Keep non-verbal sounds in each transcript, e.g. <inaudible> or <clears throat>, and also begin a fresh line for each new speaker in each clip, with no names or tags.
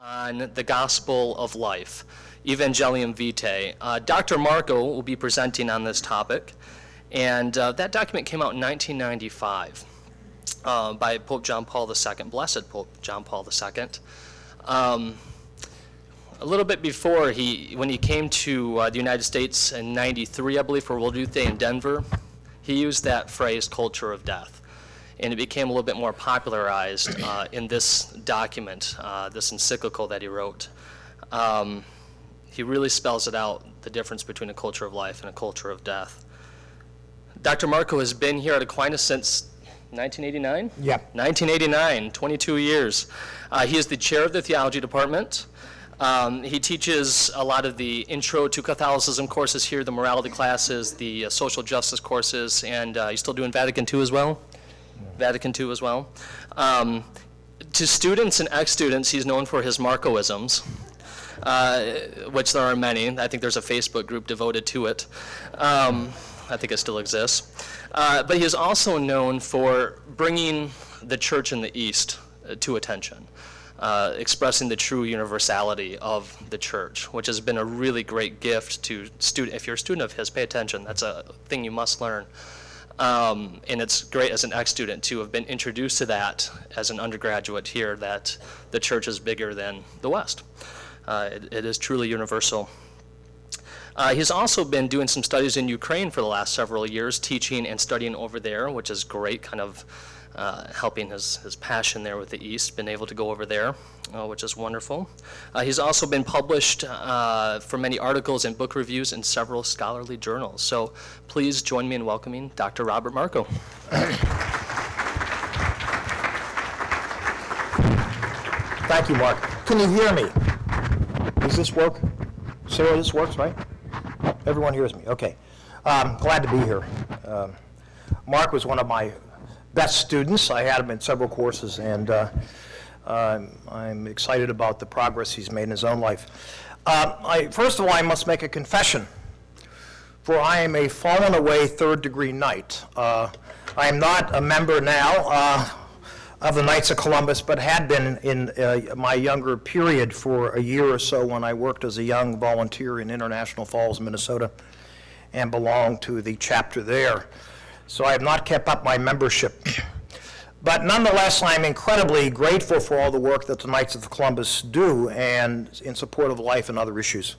on the gospel of life, Evangelium Vitae. Uh, Dr. Marko will be presenting on this topic, and uh, that document came out in 1995 uh, by Pope John Paul II, Blessed Pope John Paul II. Um, a little bit before, he, when he came to uh, the United States in 93, I believe, for World Youth Day in Denver, he used that phrase, culture of death and it became a little bit more popularized uh, in this document, uh, this encyclical that he wrote. Um, he really spells it out, the difference between a culture of life and a culture of death. Dr. Marko has been here at Aquinas since 1989?
Yeah.
1989, 22 years. Uh, he is the chair of the theology department. Um, he teaches a lot of the intro to Catholicism courses here, the morality classes, the uh, social justice courses, and uh, he's still doing Vatican II as well? Vatican II as well. Um, to students and ex-students, he's known for his Markoisms, uh, which there are many. I think there's a Facebook group devoted to it. Um, I think it still exists. Uh, but he is also known for bringing the church in the East uh, to attention. Uh, expressing the true universality of the church, which has been a really great gift to student. If you're a student of his, pay attention. That's a thing you must learn. Um, and it's great as an ex-student to have been introduced to that as an undergraduate here, that the church is bigger than the West. Uh, it, it is truly universal. Uh, he's also been doing some studies in Ukraine for the last several years, teaching and studying over there, which is great, kind of uh, helping his, his passion there with the East, been able to go over there, uh, which is wonderful. Uh, he's also been published uh, for many articles and book reviews in several scholarly journals. So please join me in welcoming Dr. Robert Marko.
Thank you, Mark. Can you hear me? Does this work? Sarah, this works, right? Everyone hears me. Okay. Um, glad to be here. Um, Mark was one of my best students. I had him in several courses, and uh, um, I'm excited about the progress he's made in his own life. Uh, I, first of all, I must make a confession, for I am a fallen away third degree knight. Uh, I am not a member now uh, of the Knights of Columbus, but had been in uh, my younger period for a year or so when I worked as a young volunteer in International Falls, Minnesota, and belonged to the chapter there so I have not kept up my membership. But nonetheless, I'm incredibly grateful for all the work that the Knights of Columbus do and in support of life and other issues.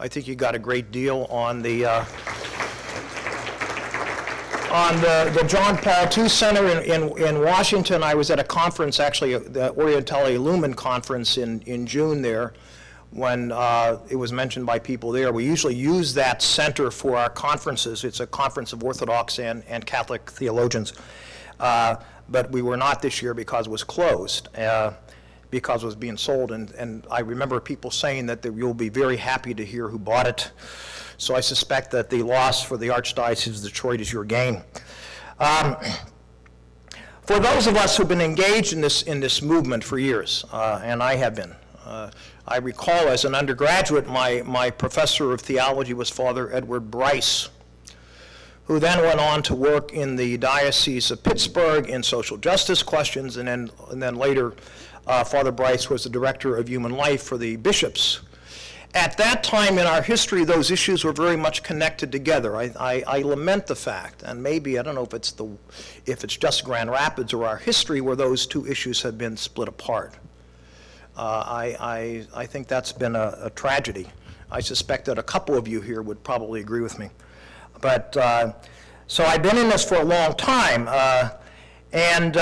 I think you got a great deal on the uh, on the, the John Paul II Center in, in, in Washington. I was at a conference, actually, the Orientale Lumen conference in, in June there, when uh, it was mentioned by people there. We usually use that center for our conferences. It's a conference of Orthodox and, and Catholic theologians. Uh, but we were not this year because it was closed, uh, because it was being sold. And, and I remember people saying that you'll be very happy to hear who bought it. So I suspect that the loss for the Archdiocese of Detroit is your gain. Um, for those of us who've been engaged in this, in this movement for years, uh, and I have been, uh, I recall as an undergraduate, my, my professor of theology was Father Edward Bryce, who then went on to work in the Diocese of Pittsburgh in social justice questions, and then, and then later, uh, Father Bryce was the director of human life for the bishops. At that time in our history, those issues were very much connected together. I, I, I lament the fact, and maybe I don't know if it's the, if it's just Grand Rapids or our history, where those two issues have been split apart. Uh, I, I, I think that's been a, a, tragedy. I suspect that a couple of you here would probably agree with me. But uh, so I've been in this for a long time, uh, and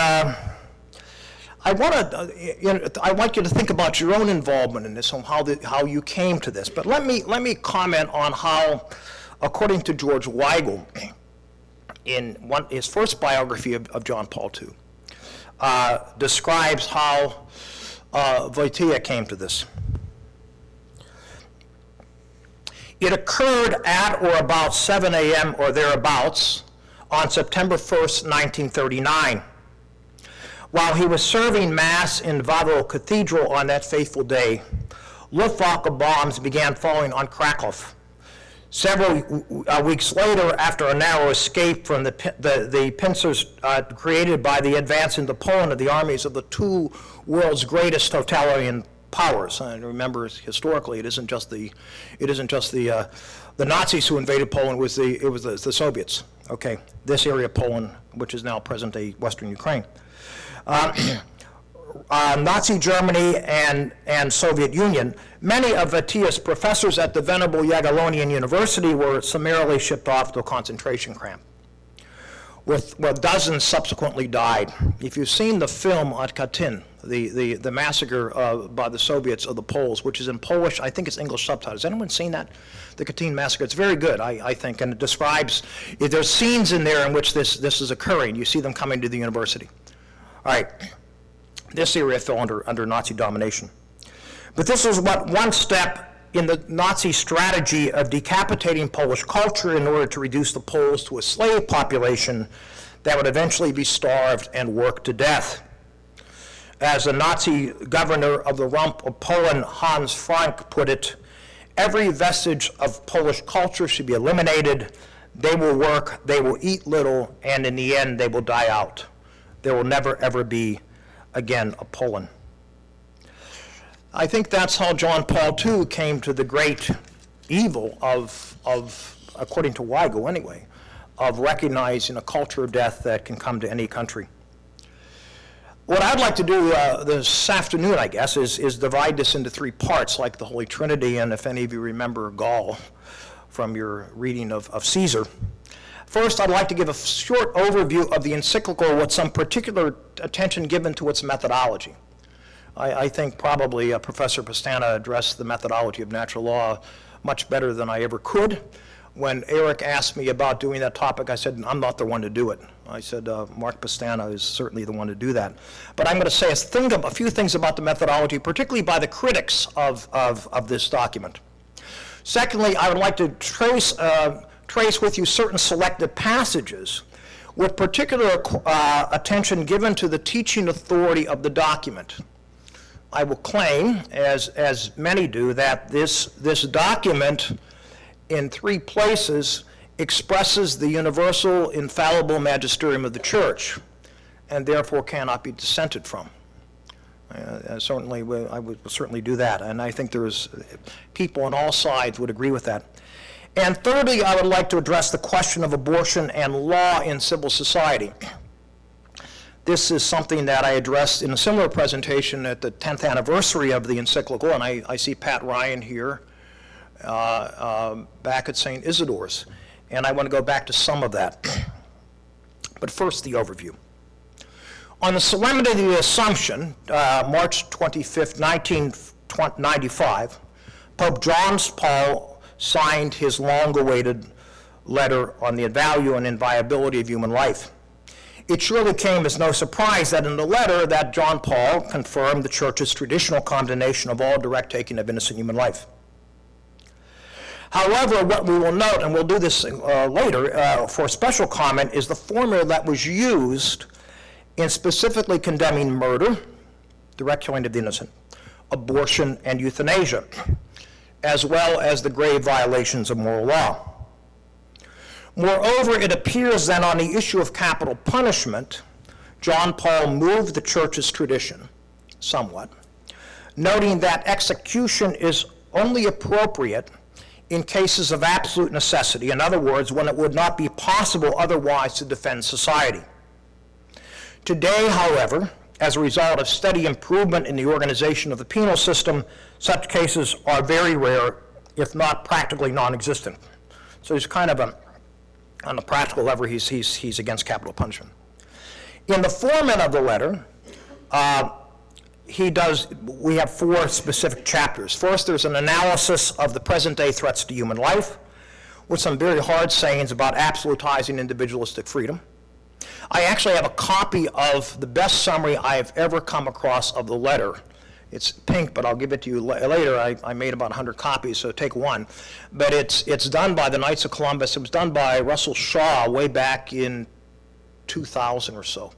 I want to. You know, I want you to think about your own involvement in this and how the, how you came to this. But let me let me comment on how, according to George Weigel, in one, his first biography of, of John Paul II, uh, describes how uh, Wojtyla came to this. It occurred at or about 7 a.m. or thereabouts on September 1st, 1939. While he was serving Mass in Wawel Cathedral on that fateful day, Luftwaffe bombs began falling on Krakow. Several uh, weeks later, after a narrow escape from the, the, the pincers uh, created by the advance into Poland of the armies of the two world's greatest totalitarian powers. And remember, historically, it isn't just the, it isn't just the, uh, the Nazis who invaded Poland, it was the, it was the, the Soviets, okay? This area of Poland, which is now present-day Western Ukraine. Uh, uh, Nazi Germany and, and Soviet Union, many of Wojtyla's professors at the Venerable Jagiellonian University were summarily shipped off to a concentration camp with, well, dozens subsequently died. If you've seen the film on Katyn, the, the, the massacre uh, by the Soviets of the Poles, which is in Polish, I think it's English subtitles. Has anyone seen that? The Katyn massacre. It's very good, I, I think, and it describes, there's scenes in there in which this, this is occurring. You see them coming to the university. All right. This area fell under, under Nazi domination. But this was but one step in the Nazi strategy of decapitating Polish culture in order to reduce the Poles to a slave population that would eventually be starved and worked to death. As the Nazi governor of the rump of Poland, Hans Frank, put it, every vestige of Polish culture should be eliminated. They will work, they will eat little, and in the end, they will die out. There will never, ever be again a Poland. I think that's how John Paul II came to the great evil of, of according to Weigel anyway, of recognizing a culture of death that can come to any country. What I'd like to do uh, this afternoon, I guess, is, is divide this into three parts, like the Holy Trinity, and if any of you remember Gaul from your reading of, of Caesar. First, I'd like to give a short overview of the encyclical with some particular attention given to its methodology. I, I think probably uh, Professor Pestana addressed the methodology of natural law much better than I ever could. When Eric asked me about doing that topic, I said, I'm not the one to do it. I said, uh, Mark Pestana is certainly the one to do that. But I'm going to say a, thing, a few things about the methodology, particularly by the critics of, of, of this document. Secondly, I would like to trace, uh, trace with you certain selected passages with particular uh, attention given to the teaching authority of the document. I will claim, as, as many do, that this, this document in three places expresses the universal infallible magisterium of the church and therefore cannot be dissented from. Uh, certainly, I would certainly do that, and I think there's people on all sides would agree with that. And thirdly, I would like to address the question of abortion and law in civil society. This is something that I addressed in a similar presentation at the 10th anniversary of the encyclical, and I, I see Pat Ryan here uh, uh, back at St. Isidore's. And I want to go back to some of that. But first, the overview. On the Solemnity of the Assumption, uh, March 25, 1995, Pope John Paul signed his long-awaited letter on the value and inviolability of human life. It surely came as no surprise that in the letter that John Paul confirmed the church's traditional condemnation of all direct taking of innocent human life. However, what we will note, and we'll do this uh, later uh, for special comment, is the formula that was used in specifically condemning murder, direct killing of the innocent, abortion, and euthanasia, as well as the grave violations of moral law. Moreover, it appears that on the issue of capital punishment, John Paul moved the church's tradition somewhat, noting that execution is only appropriate in cases of absolute necessity, in other words, when it would not be possible otherwise to defend society. Today, however, as a result of steady improvement in the organization of the penal system, such cases are very rare, if not practically non-existent. So he's kind of a on the practical level, he's, he's, he's against capital punishment. In the format of the letter, uh, he does, we have four specific chapters. First, there's an analysis of the present day threats to human life, with some very hard sayings about absolutizing individualistic freedom. I actually have a copy of the best summary I have ever come across of the letter it's pink, but I'll give it to you later. I, I made about 100 copies, so take one. But it's, it's done by the Knights of Columbus. It was done by Russell Shaw way back in 2000 or so.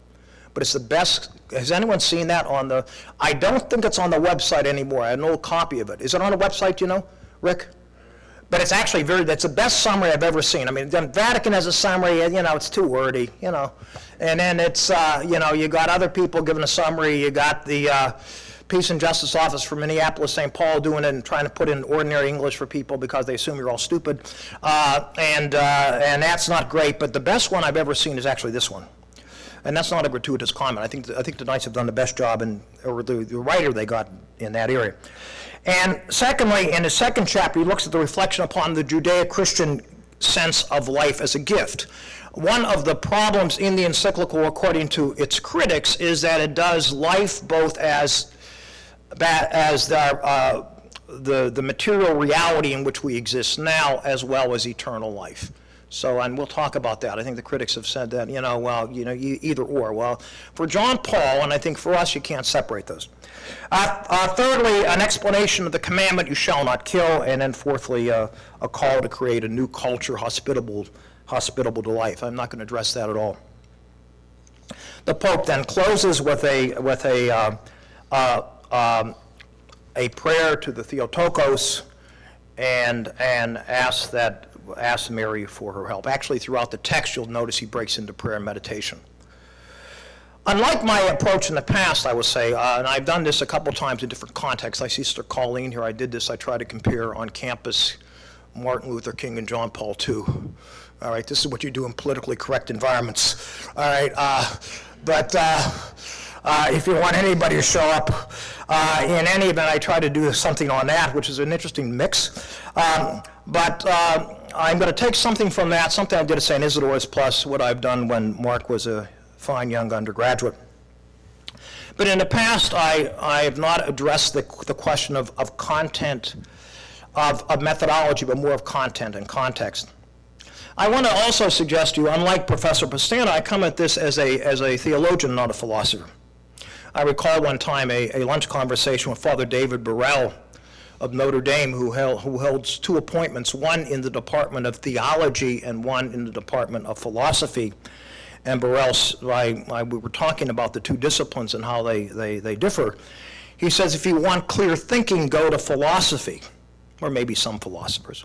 But it's the best. Has anyone seen that on the? I don't think it's on the website anymore. I have an old copy of it. Is it on the website? You know, Rick? But it's actually very. That's the best summary I've ever seen. I mean, the Vatican has a summary. You know, it's too wordy. You know, and then it's uh, you know you got other people giving a summary. You got the. Uh, Peace and Justice Office for Minneapolis, St. Paul, doing it and trying to put in ordinary English for people because they assume you're all stupid. Uh, and, uh, and that's not great, but the best one I've ever seen is actually this one. And that's not a gratuitous comment. I think, I think the Knights have done the best job, in, or the, the writer they got in that area. And secondly, in the second chapter, he looks at the reflection upon the Judeo-Christian sense of life as a gift. One of the problems in the encyclical, according to its critics, is that it does life both as, as the, uh, the, the material reality in which we exist now, as well as eternal life. So, and we'll talk about that. I think the critics have said that, you know, well, you know, either or. Well, for John Paul, and I think for us, you can't separate those. Uh, uh, thirdly, an explanation of the commandment, you shall not kill. And then fourthly, uh, a call to create a new culture hospitable, hospitable to life. I'm not going to address that at all. The Pope then closes with a, with a, uh, uh, um, a prayer to the Theotokos and, and asks that asks Mary for her help. Actually, throughout the text, you'll notice he breaks into prayer and meditation. Unlike my approach in the past, I will say, uh, and I've done this a couple times in different contexts. I see Sister Colleen here. I did this. I try to compare on campus Martin Luther King and John Paul II. All right, this is what you do in politically correct environments. All right, uh, but uh, uh if you want anybody to show up, uh, in any event, I try to do something on that, which is an interesting mix. Um, but uh, I'm going to take something from that, something I did at St. Isidore's, plus what I've done when Mark was a fine young undergraduate. But in the past, I, I have not addressed the, the question of, of content, of, of methodology, but more of content and context. I want to also suggest to you, unlike Professor Pestana, I come at this as a, as a theologian, not a philosopher. I recall one time a, a lunch conversation with Father David Burrell, of Notre Dame who, held, who holds two appointments, one in the Department of Theology and one in the Department of Philosophy. And Burrell, I, I, we were talking about the two disciplines and how they, they, they differ. He says if you want clear thinking, go to philosophy, or maybe some philosophers.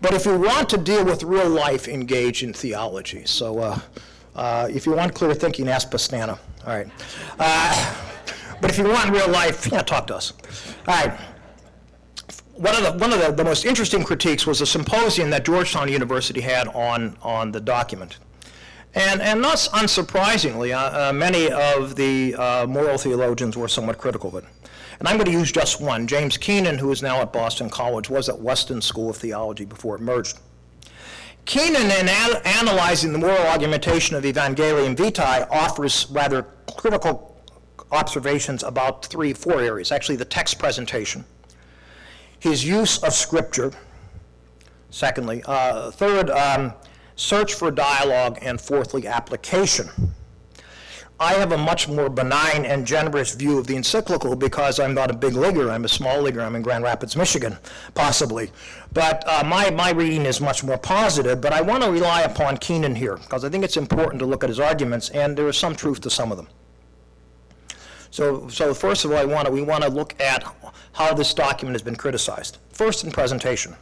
But if you want to deal with real life, engage in theology. So uh, uh, if you want clear thinking, ask Pestana. All right. Uh, but if you want real life, yeah, talk to us. All right one of the one of the, the, most interesting critiques was a symposium that Georgetown University had on on the document, and and not unsurprisingly, uh, uh, many of the uh, moral theologians were somewhat critical of it. And I'm going to use just one. James Keenan, who is now at Boston College, was at Weston School of Theology before it merged. Keenan, in an analyzing the moral argumentation of Evangelium Vitae, offers rather critical observations about three, four areas. Actually, the text presentation his use of Scripture, secondly. Uh, third, um, search for dialogue, and fourthly, application. I have a much more benign and generous view of the encyclical because I'm not a big leaguer. I'm a small leaguer. I'm in Grand Rapids, Michigan, possibly. But uh, my, my reading is much more positive, but I want to rely upon Keenan here because I think it's important to look at his arguments, and there is some truth to some of them. So, so first of all, I want to, we want to look at how this document has been criticized. First, in presentation.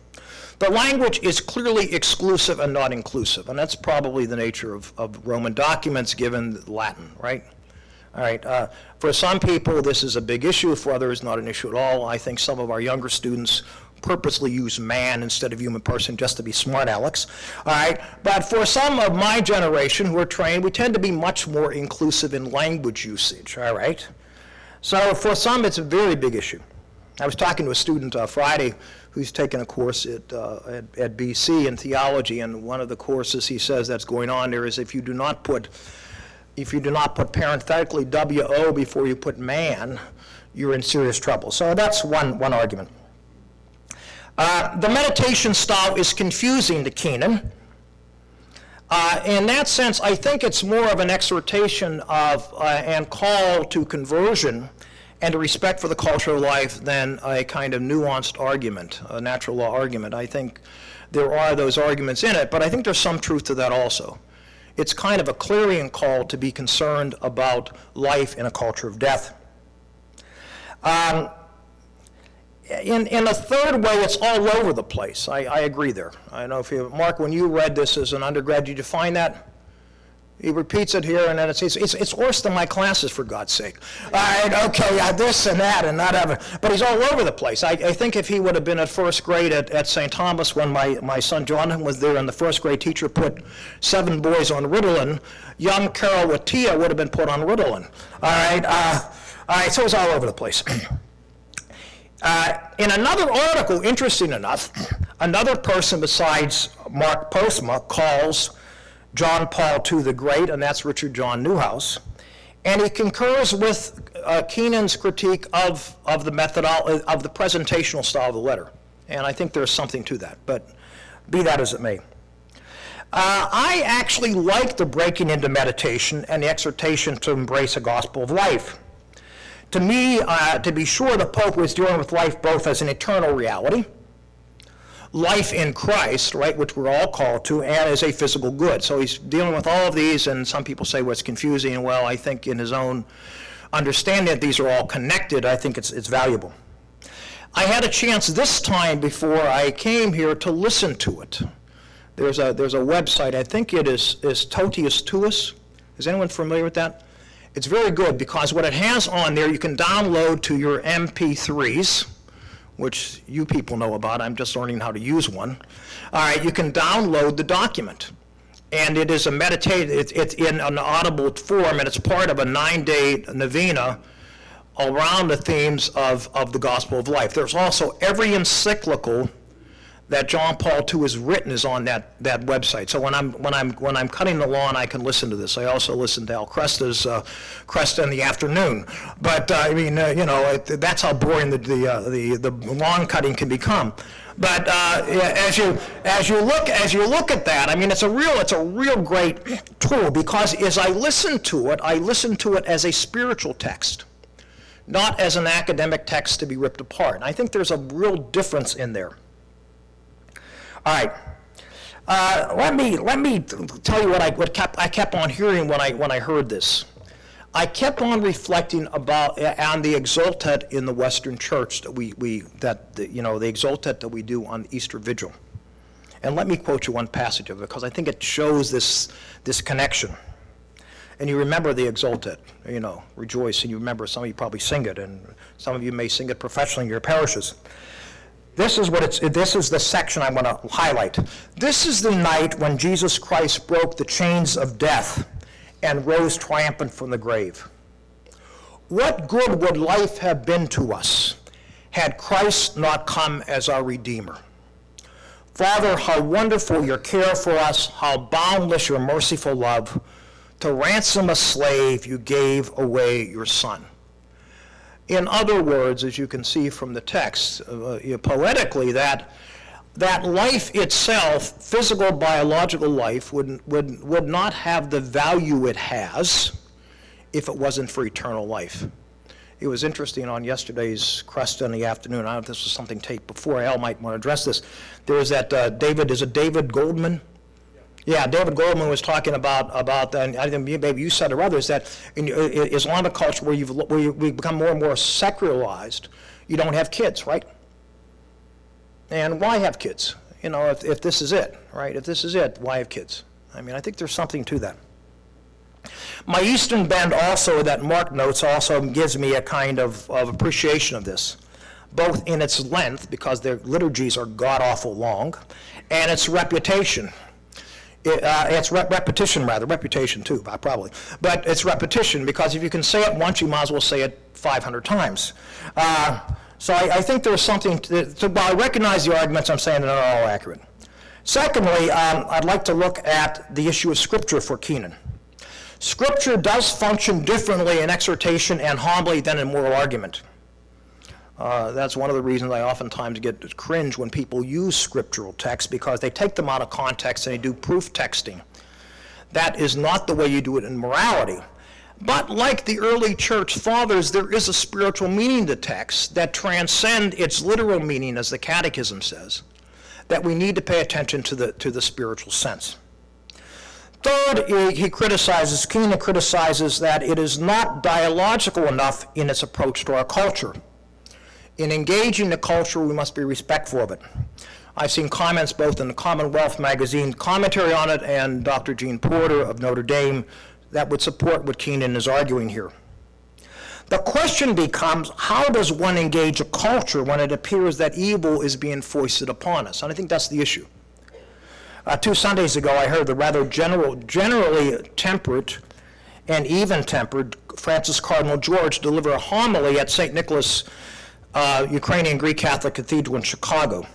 The language is clearly exclusive and not inclusive, and that's probably the nature of, of Roman documents given Latin, right? All right. Uh, for some people, this is a big issue. For others, not an issue at all. I think some of our younger students purposely use man instead of human person just to be smart Alex. All right. But for some of my generation who are trained, we tend to be much more inclusive in language usage. All right. So for some, it's a very big issue. I was talking to a student uh, Friday who's taken a course at, uh, at, at, BC in theology, and one of the courses he says that's going on there is if you do not put if you do not put parenthetically WO before you put man, you're in serious trouble. So that's one, one argument. Uh, the meditation style is confusing to Keenan. Uh, in that sense, I think it's more of an exhortation of uh, and call to conversion and a respect for the culture of life than a kind of nuanced argument, a natural law argument. I think there are those arguments in it, but I think there's some truth to that also. It's kind of a clarion call to be concerned about life in a culture of death. Um, in, in a third way, it's all over the place. I, I agree there. I know if you, Mark, when you read this as an undergrad, did you find that? He repeats it here, and then it's, it's, it's worse than my classes, for God's sake. All right, okay, yeah, this and that and that ever, but he's all over the place. I, I think if he would have been at first grade at, at St. Thomas when my, my son Jonathan was there, and the first grade teacher put seven boys on Ritalin, young Karol Wojtyla would have been put on Ritalin. All right, uh, all right, so it's all over the place. <clears throat> Uh, in another article, interesting enough, another person besides Mark Postma calls John Paul II the Great, and that's Richard John Neuhaus. And he concurs with uh, Keenan's critique of, of the methodol of the presentational style of the letter. And I think there's something to that, but be that as it may. Uh, I actually like the breaking into meditation and the exhortation to embrace a gospel of life. To me, uh, to be sure, the Pope was dealing with life both as an eternal reality, life in Christ, right, which we're all called to, and as a physical good. So he's dealing with all of these, and some people say, it's confusing. Well, I think in his own understanding that these are all connected, I think it's, it's valuable. I had a chance this time before I came here to listen to it. There's a, there's a website, I think it is, is Totus Tuus. Is anyone familiar with that? It's very good because what it has on there, you can download to your MP3s, which you people know about. I'm just learning how to use one. All right, you can download the document. And it is a meditate, it's, it's in an audible form, and it's part of a nine-day novena around the themes of, of the gospel of life. There's also every encyclical that John Paul II has written is on that, that website. So when I'm, when, I'm, when I'm cutting the lawn, I can listen to this. I also listen to Al Kresta's uh, Kresta in the afternoon. But, uh, I mean, uh, you know, it, that's how boring the, the, uh, the, the lawn cutting can become. But uh, as, you, as, you look, as you look at that, I mean, it's a real, it's a real great tool because as I listen to it, I listen to it as a spiritual text not as an academic text to be ripped apart. And I think there's a real difference in there. All right. Uh, let me let me tell you what I what kept I kept on hearing when I when I heard this. I kept on reflecting about on the exultet in the Western Church that we we that the, you know the exultet that we do on Easter Vigil. And let me quote you one passage of it because I think it shows this this connection. And you remember the exultet, you know, rejoice, and you remember some of you probably sing it, and some of you may sing it professionally in your parishes. This is what it's, this is the section I want to highlight. This is the night when Jesus Christ broke the chains of death and rose triumphant from the grave. What good would life have been to us had Christ not come as our Redeemer? Father, how wonderful your care for us, how boundless your merciful love. To ransom a slave, you gave away your son. In other words, as you can see from the text, uh, poetically, that, that life itself, physical, biological life, would, would, would not have the value it has if it wasn't for eternal life. It was interesting on yesterday's Kresta in the afternoon. I don't know if this was something taped before. Al might want to address this. There was that uh, David, is it David Goldman? Yeah, David Goldman was talking about, about and I think maybe you said or others, that in uh, Islamic culture where you've, where you, we become more and more secularized, you don't have kids, right? And why have kids? You know, if, if this is it, right? If this is it, why have kids? I mean, I think there's something to that. My Eastern bend also, that Mark notes, also gives me a kind of, of appreciation of this, both in its length, because their liturgies are god-awful long, and its reputation it, uh, it's re repetition rather, reputation too, probably. But it's repetition because if you can say it once, you might as well say it 500 times. Uh, so I, I, think there's something, to, to, while I recognize the arguments, I'm saying they're not all accurate. Secondly, um, I'd like to look at the issue of Scripture for Keenan. Scripture does function differently in exhortation and homily than in moral argument. Uh, that's one of the reasons I oftentimes get cringe when people use scriptural texts because they take them out of context and they do proof texting. That is not the way you do it in morality. But like the early church fathers, there is a spiritual meaning to texts that transcend its literal meaning, as the Catechism says, that we need to pay attention to the, to the spiritual sense. Third, he, criticizes, Keenan criticizes that it is not dialogical enough in its approach to our culture in engaging the culture, we must be respectful of it. I've seen comments both in the Commonwealth magazine commentary on it and Dr. Jean Porter of Notre Dame that would support what Keenan is arguing here. The question becomes, how does one engage a culture when it appears that evil is being foisted upon us? And I think that's the issue. Uh, two Sundays ago, I heard the rather general, generally temperate and even-tempered Francis Cardinal George deliver a homily at St. Nicholas uh, Ukrainian Greek Catholic Cathedral in Chicago.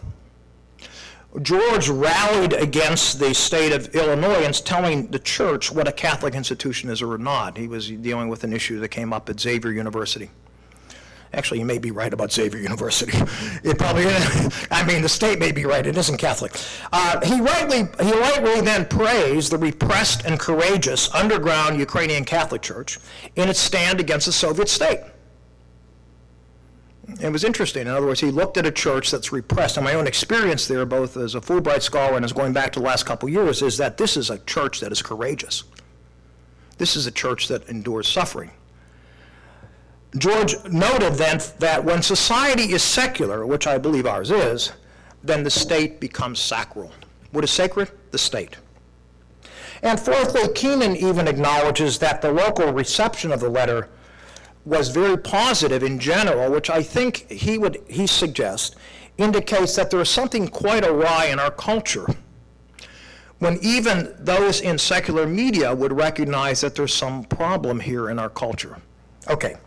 George rallied against the state of Illinois telling the church what a Catholic institution is or not. He was dealing with an issue that came up at Xavier University. Actually, you may be right about Xavier <laughs> University. It probably, I mean, the state may be right, it isn't Catholic. Uh, he rightly, he rightly then praised the repressed and courageous underground Ukrainian Catholic Church in its stand against the Soviet state. It was interesting. In other words, he looked at a church that's repressed. And my own experience there, both as a Fulbright scholar and as going back to the last couple years, is that this is a church that is courageous. This is a church that endures suffering. George noted then that when society is secular, which I believe ours is, then the state becomes sacral. What is sacred? The state. And fourthly, Keenan even acknowledges that the local reception of the letter was very positive in general, which I think he would he suggests indicates that there is something quite awry in our culture when even those in secular media would recognize that there's some problem here in our culture. Okay.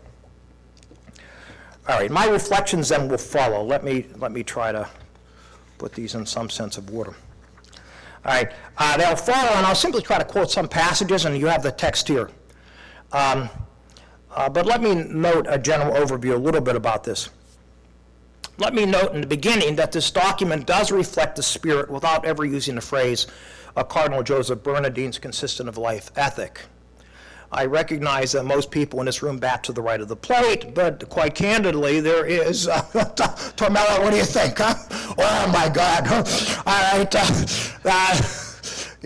All right, my reflections then will follow. Let me, let me try to put these in some sense of order. All right, uh, they'll follow, and I'll simply try to quote some passages, and you have the text here. Um, uh, but let me note a general overview, a little bit about this. Let me note in the beginning that this document does reflect the spirit, without ever using the phrase, of Cardinal Joseph Bernardin's consistent of life ethic. I recognize that most people in this room bat to the right of the plate, but quite candidly, there is. Uh, <laughs> Tormella, what do you think? Huh? Oh my God! All right. Uh, uh,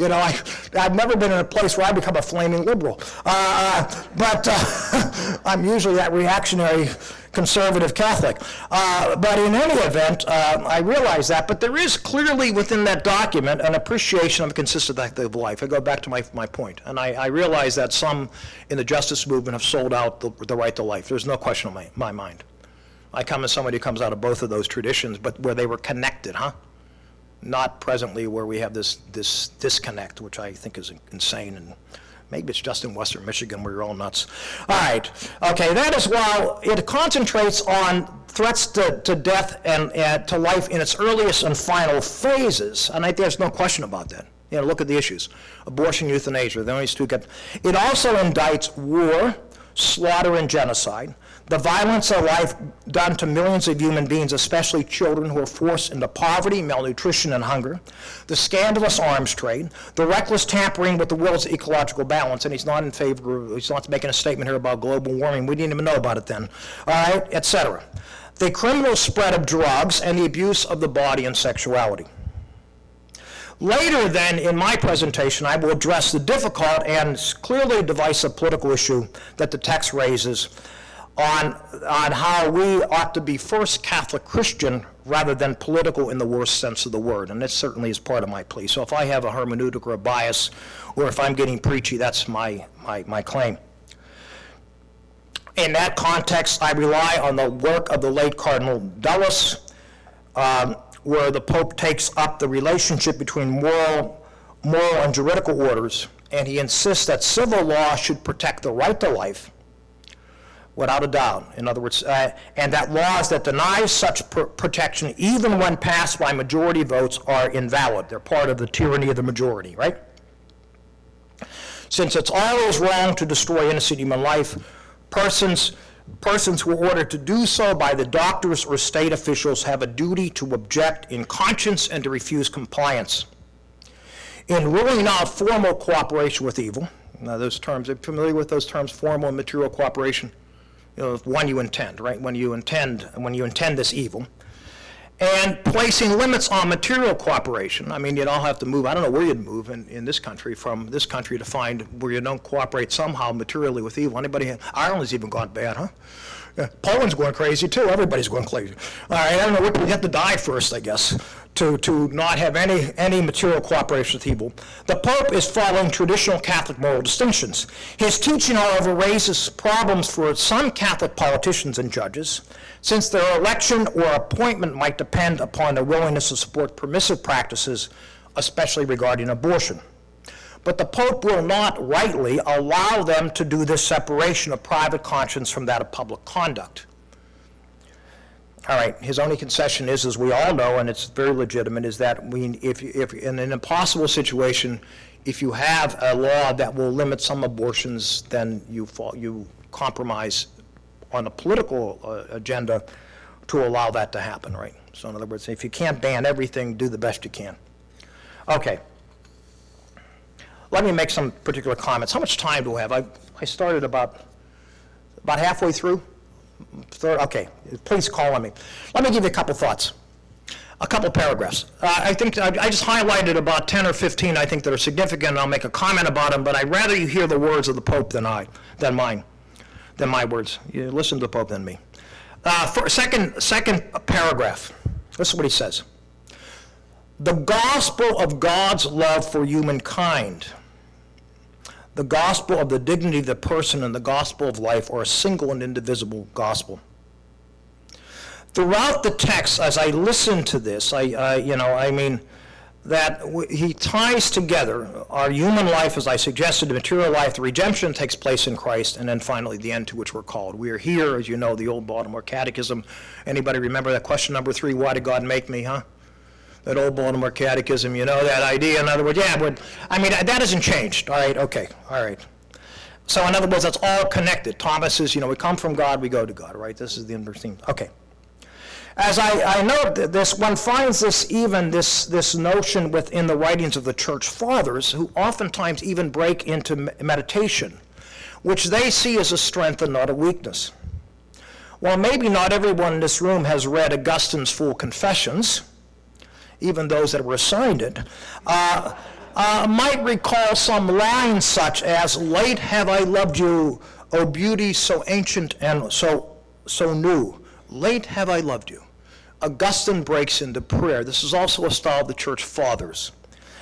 you know, I, I've never been in a place where I become a flaming liberal. Uh, but uh, <laughs> I'm usually that reactionary conservative Catholic. Uh, but in any event, uh, I realize that. But there is clearly within that document an appreciation of a consistent active life. I go back to my, my point. And I, I realize that some in the justice movement have sold out the, the right to life. There's no question in my, my mind. I come as somebody who comes out of both of those traditions, but where they were connected, huh? Not presently where we have this, this disconnect, which I think is insane and Maybe it's just in western Michigan where you're all nuts. All right. Okay, that is while it concentrates on threats to, to death and uh, to life in its earliest and final phases, and I, there's no question about that. You know, look at the issues. Abortion, euthanasia, the only two get. It also indicts war, slaughter, and genocide, the violence of life done to millions of human beings, especially children who are forced into poverty, malnutrition, and hunger, the scandalous arms trade, the reckless tampering with the world's ecological balance, and he's not in favor of, he's not making a statement here about global warming, we didn't even know about it then, all right, etc. The criminal spread of drugs and the abuse of the body and sexuality. Later, then, in my presentation, I will address the difficult and clearly divisive political issue that the text raises on, on how we ought to be first Catholic Christian rather than political in the worst sense of the word. And that certainly is part of my plea. So if I have a hermeneutic or a bias, or if I'm getting preachy, that's my, my, my claim. In that context, I rely on the work of the late Cardinal Dulles, um, where the Pope takes up the relationship between moral, moral and juridical orders, and he insists that civil law should protect the right to life, without a doubt. In other words, uh, and that laws that deny such pr protection, even when passed by majority votes, are invalid. They're part of the tyranny of the majority, right? Since it's always wrong to destroy innocent human life, persons persons who are ordered to do so by the doctors or state officials have a duty to object in conscience and to refuse compliance. In ruling out formal cooperation with evil, now those terms, are familiar with those terms, formal and material cooperation? You know, one you intend, right? When you intend, when you intend this evil. And placing limits on material cooperation. I mean, you'd all have to move, I don't know where you'd move in, in this country, from this country to find where you don't cooperate somehow materially with evil. Anybody, Ireland's even gone bad, huh? Poland's going crazy too, everybody's going crazy. All right, I don't know, we have to die first, I guess, to, to not have any, any material cooperation with evil. The Pope is following traditional Catholic moral distinctions. His teaching, however, raises problems for some Catholic politicians and judges, since their election or appointment might depend upon their willingness to support permissive practices, especially regarding abortion. But the Pope will not rightly allow them to do this separation of private conscience from that of public conduct. All right, his only concession is, as we all know, and it's very legitimate, is that we, if, if, in an impossible situation, if you have a law that will limit some abortions, then you fall, you compromise on a political uh, agenda to allow that to happen, right? So in other words, if you can't ban everything, do the best you can. Okay. Let me make some particular comments. How much time do we have? I, I started about, about halfway through? Third, okay, please call on me. Let me give you a couple thoughts, a couple paragraphs. Uh, I think, I I just highlighted about 10 or 15, I think, that are significant, I'll make a comment about them, but I'd rather you hear the words of the Pope than I, than mine, than my words. You listen to the Pope than me. Uh, for, second, second paragraph, this is what he says. The gospel of God's love for humankind the gospel of the dignity of the person and the gospel of life are a single and indivisible gospel. Throughout the text, as I listen to this, I, I you know, I mean, that he ties together our human life, as I suggested, the material life, the redemption takes place in Christ, and then finally the end to which we're called. We are here, as you know, the old Baltimore Catechism. Anybody remember that question number three? Why did God make me, huh? That old Baltimore Catechism, you know, that idea. In other words, yeah, but, I mean, that hasn't changed. All right, okay, all right. So in other words, that's all connected. Thomas is, you know, we come from God, we go to God, right? This is the interesting, okay. As I, I note that this, one finds this even, this, this notion within the writings of the church fathers, who oftentimes even break into meditation, which they see as a strength and not a weakness. While maybe not everyone in this room has read Augustine's Full Confessions, even those that were assigned it, uh, uh, might recall some lines such as, Late have I loved you, O beauty so ancient and so, so new. Late have I loved you. Augustine breaks into prayer. This is also a style of the church fathers.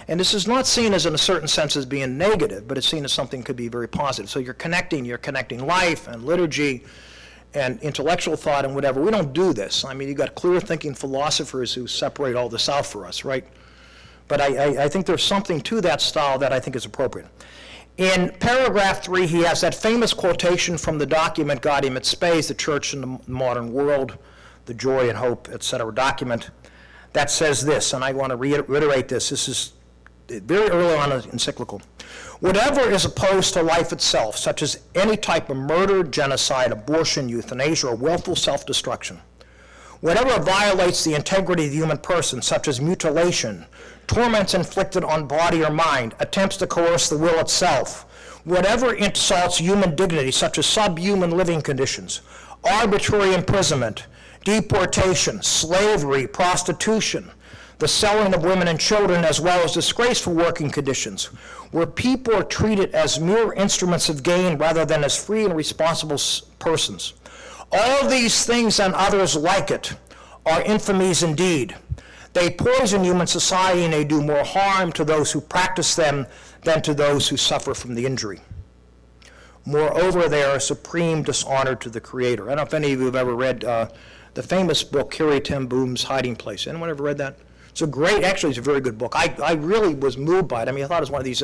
And this is not seen as, in a certain sense, as being negative, but it's seen as something could be very positive. So you're connecting, you're connecting life and liturgy and intellectual thought and whatever. We don't do this. I mean, you've got clear thinking philosophers who separate all this out for us, right? But I, I, I think there's something to that style that I think is appropriate. In paragraph three, he has that famous quotation from the document Gaudium et Spes, the Church in the Modern World, the Joy and Hope, etc. document, that says this, and I want to reiterate this. This is very early on in the encyclical. Whatever is opposed to life itself, such as any type of murder, genocide, abortion, euthanasia, or willful self-destruction, whatever violates the integrity of the human person, such as mutilation, torments inflicted on body or mind, attempts to coerce the will itself, whatever insults human dignity, such as subhuman living conditions, arbitrary imprisonment, deportation, slavery, prostitution, the selling of women and children, as well as disgraceful working conditions, where people are treated as mere instruments of gain rather than as free and responsible persons. All these things and others like it are infamies indeed. They poison human society and they do more harm to those who practice them than to those who suffer from the injury. Moreover, they are a supreme dishonor to the Creator. I don't know if any of you have ever read uh, the famous book, Harry Ten Boom's Hiding Place. Anyone ever read that? It's a great, actually, it's a very good book. I, I really was moved by it. I mean, I thought it was one of these,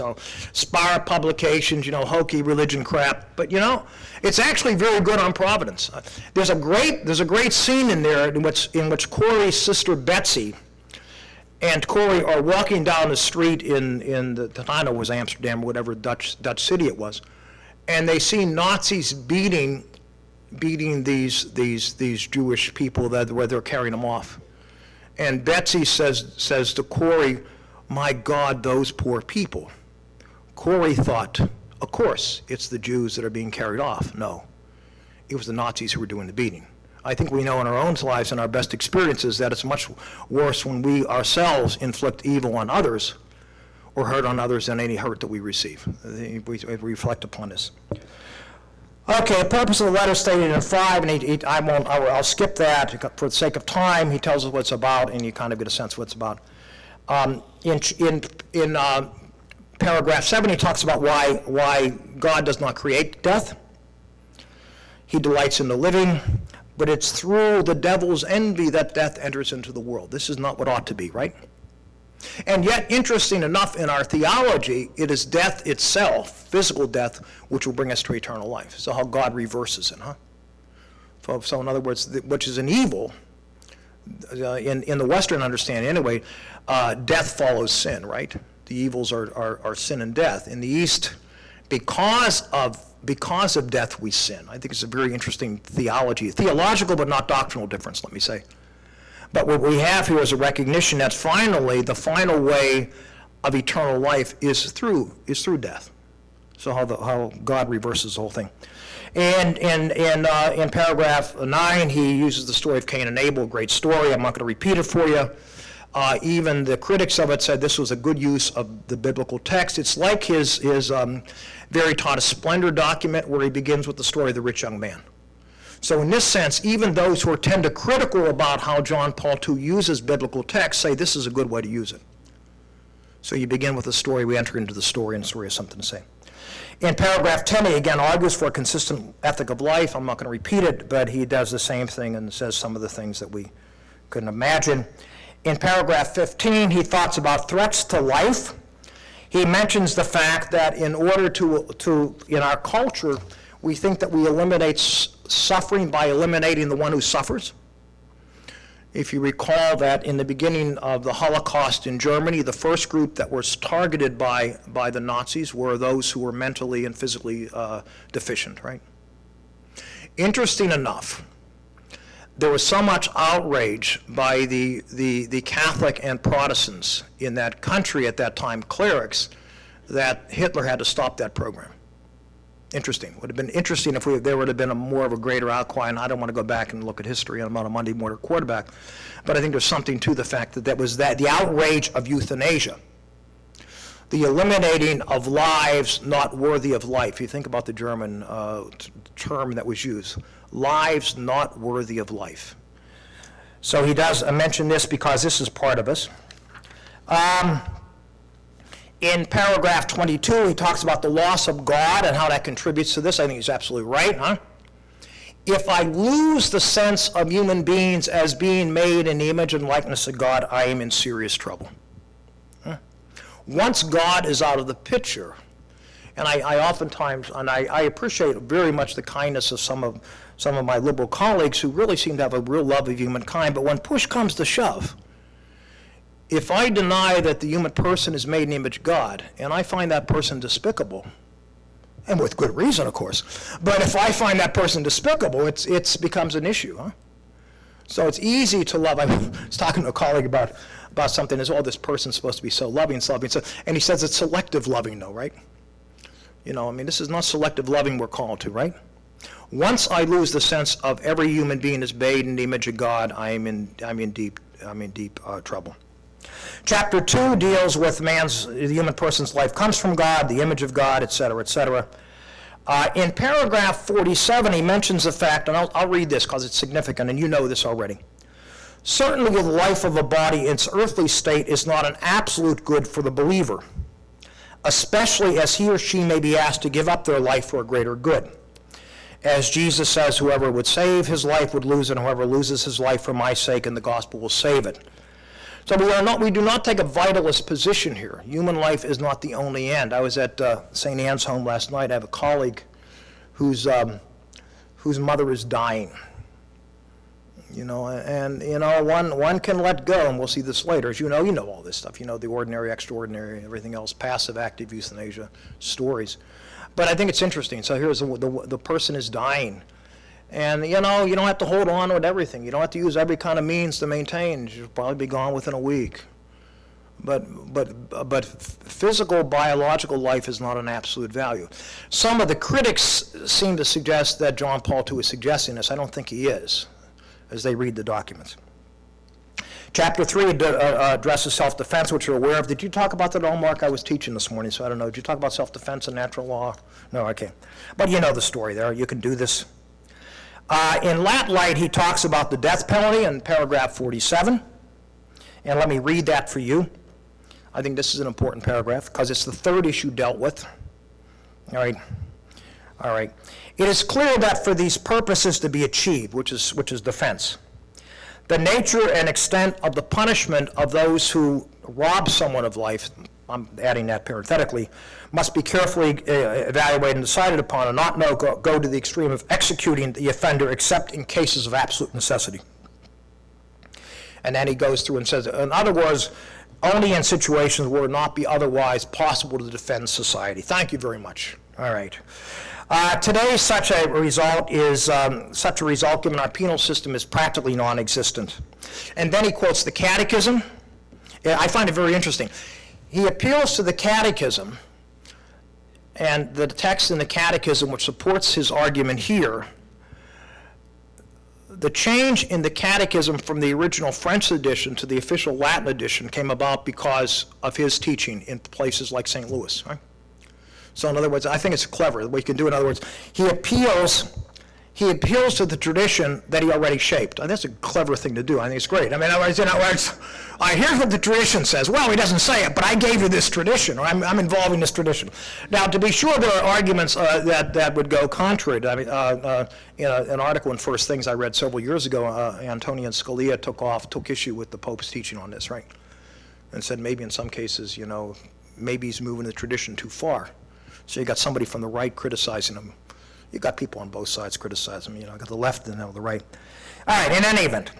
spire publications, you know, hokey religion crap. But, you know, it's actually very good on Providence. Uh, There's a great, there's a great scene in there in which, in which Corrie's sister Betsy and Corrie are walking down the street in, in the, I know, it was Amsterdam or whatever Dutch, Dutch city it was, and they see Nazis beating, beating these, these, these Jewish people that, where they're carrying them off. And Betsy says, says to Corrie, my God, those poor people. Corrie thought, of course, it's the Jews that are being carried off. No, it was the Nazis who were doing the beating. I think we know in our own lives and our best experiences that it's much worse when we ourselves inflict evil on others or hurt on others than any hurt that we receive. We reflect upon this. Okay, the purpose of the letter stated in five, and he, he- I won't, I will- I'll skip that for the sake of time. He tells us what it's about, and you kind of get a sense of what it's about. Um, In, in, in uh, paragraph seven, he talks about why, why God does not create death. He delights in the living, but it's through the devil's envy that death enters into the world. This is not what ought to be, right? And yet, interesting enough, in our theology, it is death itself, physical death, which will bring us to eternal life. So how God reverses it, huh? So, in other words, which is an evil, uh, in, in the Western understanding anyway, uh, death follows sin, right? The evils are, are, are sin and death. In the East, because of, because of death, we sin. I think it's a very interesting theology, theological but not doctrinal difference, let me say. But what we have here is a recognition that finally, the final way of eternal life is through, is through death. So how, the, how God reverses the whole thing. And, and, and uh, in paragraph nine, he uses the story of Cain and Abel, a great story. I'm not going to repeat it for you. Uh, even the critics of it said this was a good use of the biblical text. It's like his, his um, Veritatis Splendor document where he begins with the story of the rich young man. So in this sense, even those who are tend to critical about how John Paul II uses biblical text say this is a good way to use it. So you begin with the story, we enter into the story, and the story has something to say. In paragraph 10, he again argues for a consistent ethic of life. I'm not going to repeat it, but he does the same thing and says some of the things that we couldn't imagine. In paragraph 15, he thoughts about threats to life. He mentions the fact that in order to, to in our culture, we think that we eliminate suffering by eliminating the one who suffers. If you recall that in the beginning of the Holocaust in Germany, the first group that was targeted by, by the Nazis were those who were mentally and physically uh, deficient, right? Interesting enough, there was so much outrage by the, the, the Catholic and Protestants in that country at that time, clerics, that Hitler had to stop that program. Interesting. Would have been interesting if we, there would have been a more of a greater outcry, and I don't want to go back and look at history. I'm a Monday morning quarterback. But I think there's something to the fact that that was that, the outrage of euthanasia, the eliminating of lives not worthy of life. You think about the German uh, term that was used, lives not worthy of life. So he does uh, mention this because this is part of us. Um, in paragraph 22, he talks about the loss of God and how that contributes to this. I think he's absolutely right, huh? If I lose the sense of human beings as being made in the image and likeness of God, I am in serious trouble. Huh? Once God is out of the picture, and I, I oftentimes, and I, I appreciate very much the kindness of some of, some of my liberal colleagues who really seem to have a real love of humankind, but when push comes to shove, if I deny that the human person is made in the image of God, and I find that person despicable, and with good reason, of course, but if I find that person despicable, it's, it's becomes an issue, huh? So it's easy to love. I <laughs> was talking to a colleague about, about something, is, oh, this person's supposed to be so loving, so loving, so, and he says it's selective loving, though, right? You know, I mean, this is not selective loving we're called to, right? Once I lose the sense of every human being is made in the image of God, I am in, I'm in deep, I'm in deep uh, trouble. Chapter 2 deals with man's, the human person's life comes from God, the image of God, et cetera, et cetera. Uh, in paragraph 47, he mentions the fact, and I'll, I'll read this because it's significant, and you know this already. Certainly, the life of a body in its earthly state is not an absolute good for the believer, especially as he or she may be asked to give up their life for a greater good. As Jesus says, whoever would save his life would lose it, and whoever loses his life for my sake and the gospel will save it. So we are not, we do not take a vitalist position here. Human life is not the only end. I was at uh, St. Anne's home last night. I have a colleague whose, um, whose mother is dying. You know, and, you know, one, one can let go, and we'll see this later. As you know, you know all this stuff. You know the ordinary, extraordinary, everything else, passive, active euthanasia stories. But I think it's interesting. So here's the, the, the person is dying. And, you know, you don't have to hold on with everything. You don't have to use every kind of means to maintain. You'll probably be gone within a week. But, but, but physical, biological life is not an absolute value. Some of the critics seem to suggest that John Paul II is suggesting this. I don't think he is, as they read the documents. Chapter 3 ad- uh, addresses self-defense, which you're aware of. Did you talk about that at all, Mark? I was teaching this morning, so I don't know. Did you talk about self-defense and natural law? No, okay. But you know the story there. You can do this. Uh, In that light, he talks about the death penalty in paragraph 47. And let me read that for you. I think this is an important paragraph because it's the third issue dealt with. All right. All right. It is clear that for these purposes to be achieved, which is, which is defense, the nature and extent of the punishment of those who rob someone of life, I'm adding that parenthetically, must be carefully uh, evaluated and decided upon and not no, go, go to the extreme of executing the offender except in cases of absolute necessity. And then he goes through and says, in other words, only in situations where it would not be otherwise possible to defend society. Thank you very much. All right. Uh, today, such a result is, um, such a result, given our penal system, is practically non-existent. And then he quotes the Catechism. I find it very interesting. He appeals to the Catechism, and the text in the Catechism, which supports his argument here, the change in the catechism from the original French edition to the official Latin edition came about because of his teaching in places like St. Louis. Right? So in other words, I think it's clever. What you can do, in other words, he appeals, he appeals to the tradition that he already shaped. And that's a clever thing to do. I think it's great. I mean, in other words, in uh, here's what the tradition says. Well, he doesn't say it, but I gave you this tradition, or I'm, I'm involving this tradition. Now, to be sure, there are arguments uh, that, that would go contrary. To, I mean, uh, uh, in a, an article in First Things I read several years ago, uh, Antonin Scalia took off, took issue with the Pope's teaching on this, right? And said maybe in some cases, you know, maybe he's moving the tradition too far. So you got somebody from the right criticizing him. You got people on both sides criticizing him. You know, you got the left and the right. All right. In any event,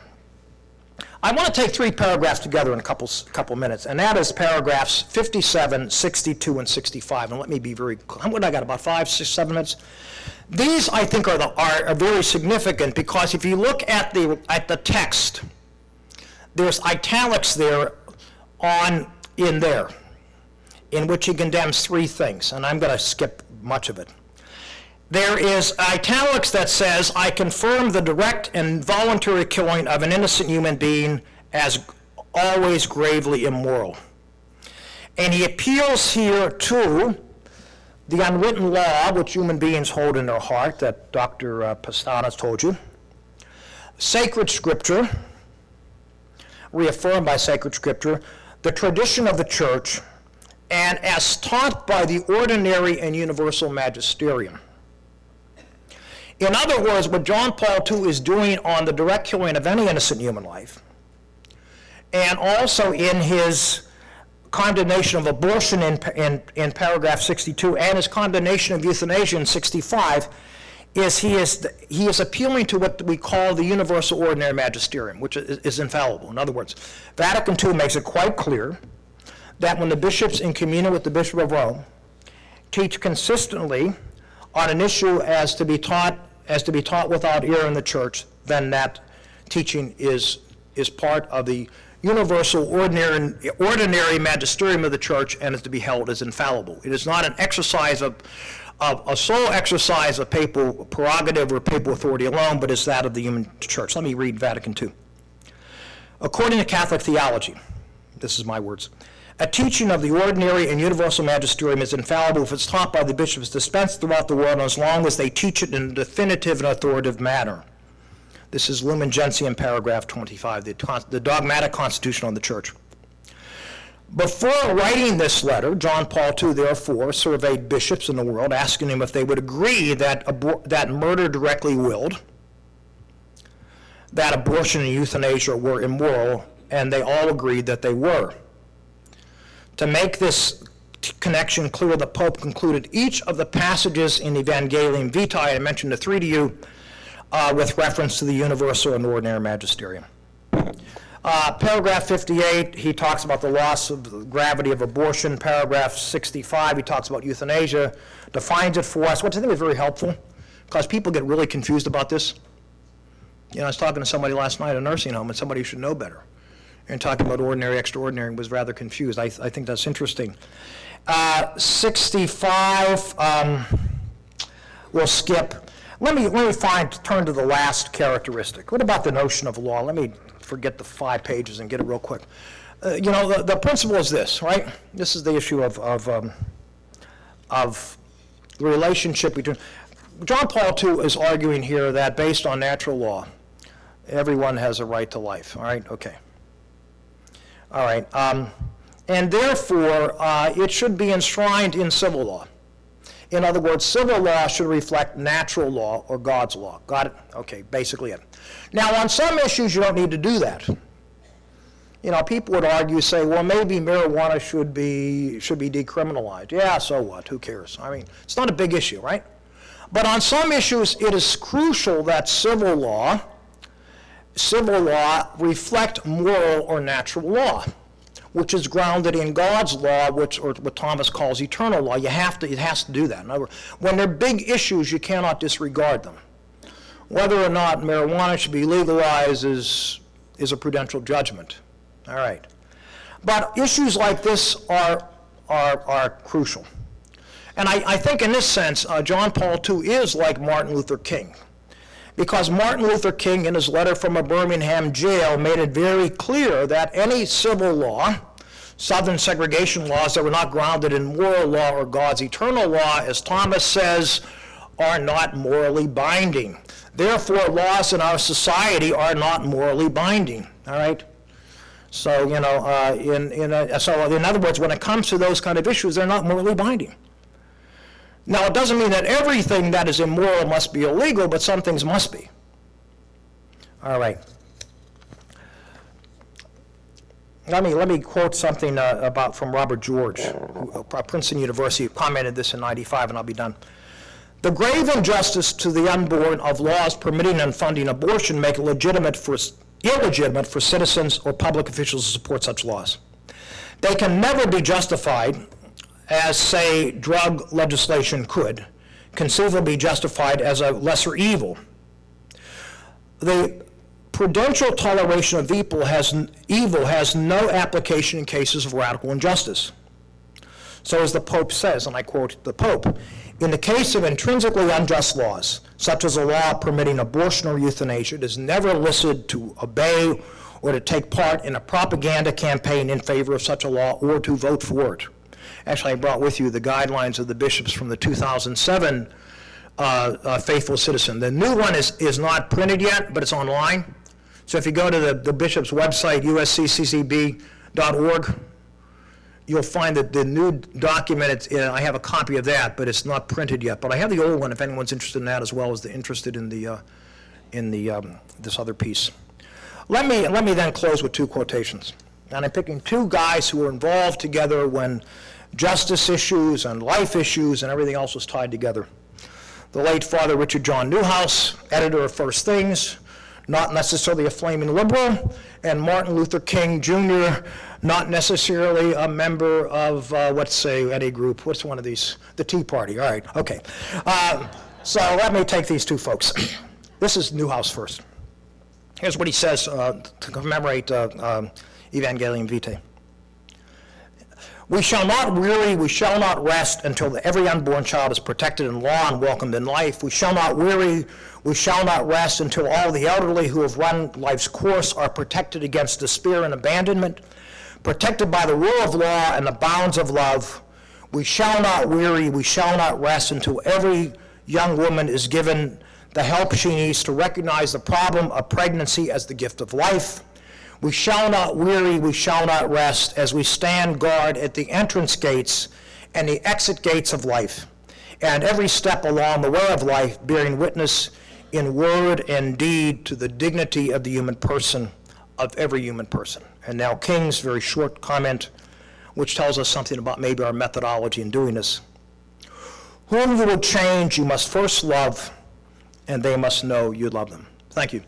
I want to take three paragraphs together in a couple couple minutes, and that is paragraphs 57, 62, and 65. And let me be very. What I got? About five, six, seven minutes. These I think are the are, are very significant because if you look at the at the text, there's italics there on in there in which he condemns three things, and I'm going to skip much of it. There is italics that says, I confirm the direct and voluntary killing of an innocent human being as always gravely immoral. And he appeals here to the unwritten law which human beings hold in their heart, that Dr. uh, Pestana's told you, sacred scripture, reaffirmed by sacred scripture, the tradition of the church, and as taught by the ordinary and universal magisterium. In other words, what John Paul II is doing on the direct killing of any innocent human life, and also in his condemnation of abortion in, in, in paragraph 62 and his condemnation of euthanasia in 65, is he is, he is appealing to what we call the universal ordinary magisterium, which is, is infallible. In other words, Vatican II makes it quite clear that when the bishops in communion with the Bishop of Rome teach consistently on an issue as to be taught as to be taught without error in the church, then that teaching is is part of the universal ordinary ordinary magisterium of the church and is to be held as infallible. It is not an exercise of of a sole exercise of papal prerogative or papal authority alone, but is that of the human church. Let me read Vatican II. According to Catholic theology, this is my words. A teaching of the ordinary and universal magisterium is infallible if it's taught by the bishops dispensed throughout the world as long as they teach it in a definitive and authoritative manner. This is Lumen Gentium, paragraph 25, the, the dogmatic constitution on the church. Before writing this letter, John Paul II, therefore, surveyed bishops in the world, asking them if they would agree that, that murder directly willed, that abortion and euthanasia were immoral, and they all agreed that they were. To make this connection clear, the Pope concluded each of the passages in Evangelium Vitae, I mentioned the three to you, uh, with reference to the universal and ordinary magisterium. Uh, Paragraph 58, he talks about the loss of the gravity of abortion. Paragraph 65, he talks about euthanasia, defines it for us, which I think is very helpful, because people get really confused about this. You know, I was talking to somebody last night at a nursing home, and somebody who should know better, and talking about ordinary, extraordinary, was rather confused. I, I think that's interesting. Uh, 65, um, we'll skip. Let me, let me find, turn to the last characteristic. What about the notion of law? Let me forget the five pages and get it real quick. Uh, You know, the, the principle is this, right? This is the issue of, of, um, of the relationship between, John Paul II is arguing here that based on natural law, everyone has a right to life, all right? Okay. All right, um, and therefore, uh, it should be enshrined in civil law. In other words, civil law should reflect natural law or God's law. Got it? Okay, basically it. Now, on some issues, you don't need to do that. You know, people would argue, say, well, maybe marijuana should be, should be decriminalized. Yeah, so what? Who cares? I mean, it's not a big issue, right? But on some issues, it is crucial that civil law, civil law reflect moral or natural law, which is grounded in God's law, which, or what Thomas calls eternal law. You have to, it has to do that. In other words, when they're big issues, you cannot disregard them. Whether or not marijuana should be legalized is, is a prudential judgment. All right. But issues like this are, are, are crucial. And I, I think in this sense, uh, John Paul II is like Martin Luther King. Because Martin Luther King, in his letter from a Birmingham jail, made it very clear that any civil law, Southern segregation laws that were not grounded in moral law or God's eternal law, as Thomas says, are not morally binding. Therefore, laws in our society are not morally binding. All right? So, you know, uh, in, in a, so in other words, when it comes to those kind of issues, they're not morally binding. Now, it doesn't mean that everything that is immoral must be illegal, but some things must be. All right. Let me, let me quote something uh, about from Robert George, who, uh, Princeton University, commented this in 95, and I'll be done. The grave injustice to the unborn of laws permitting and funding abortion make it legitimate for, illegitimate for citizens or public officials to support such laws. They can never be justified, as, say, drug legislation could, conceivably be justified as a lesser evil. The prudential toleration of evil has, evil has no application in cases of radical injustice. So as the Pope says, and I quote the Pope, in the case of intrinsically unjust laws, such as a law permitting abortion or euthanasia, it is never licit to obey or to take part in a propaganda campaign in favor of such a law or to vote for it. Actually, I brought with you the guidelines of the bishops from the 2007 uh, uh, Faithful Citizen. The new one is, is not printed yet, but it's online. So if you go to the, the bishop's website, uscccb.org, you'll find that the new document, uh, I have a copy of that, but it's not printed yet. But I have the old one if anyone's interested in that as well as the interested in the, uh, in the, um, this other piece. Let me, let me then close with two quotations. And I'm picking two guys who were involved together when justice issues and life issues and everything else was tied together. The late Father Richard John Neuhaus, editor of First Things, not necessarily a flaming liberal, and Martin Luther King Jr., not necessarily a member of, uh, let's say, any group. What's one of these? The Tea Party. All right, okay. Uh, so let me take these two folks. <clears throat> this is Neuhaus first. Here's what he says uh, to commemorate uh, um, Evangelium Vitae. We shall not weary, we shall not rest until every unborn child is protected in law and welcomed in life. We shall not weary, we shall not rest until all the elderly who have run life's course are protected against despair and abandonment, protected by the rule of law and the bounds of love. We shall not weary, we shall not rest until every young woman is given the help she needs to recognize the problem of pregnancy as the gift of life we shall not weary, we shall not rest as we stand guard at the entrance gates and the exit gates of life, and every step along the way of life bearing witness in word and deed to the dignity of the human person, of every human person. And now King's very short comment, which tells us something about maybe our methodology in doing this. Whom you will change, you must first love, and they must know you love them. Thank you.